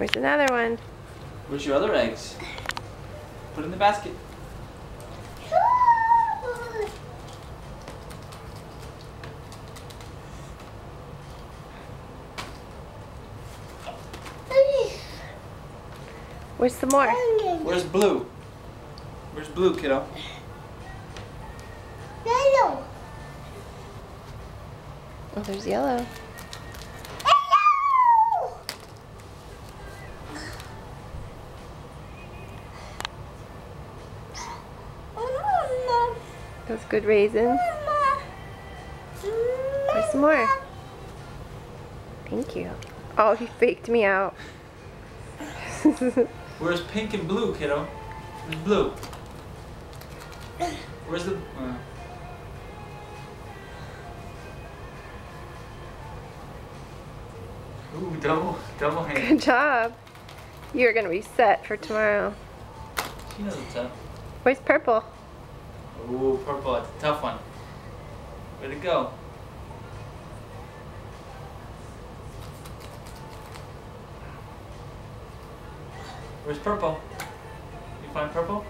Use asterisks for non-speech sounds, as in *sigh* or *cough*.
Where's another one? Where's your other eggs? Put in the basket. Where's some more? Where's blue? Where's blue, kiddo? Yellow. Oh, there's yellow. Those good raisins. Mama. Where's some more? Thank you. Oh, he faked me out. *laughs* Where's pink and blue, kiddo? Where's blue? Where's the... Uh, ooh, double, double hand. Good job. You're gonna be set for tomorrow. She knows what's up. Where's purple? Ooh, purple, that's a tough one. Way to go. Where's purple? You find purple?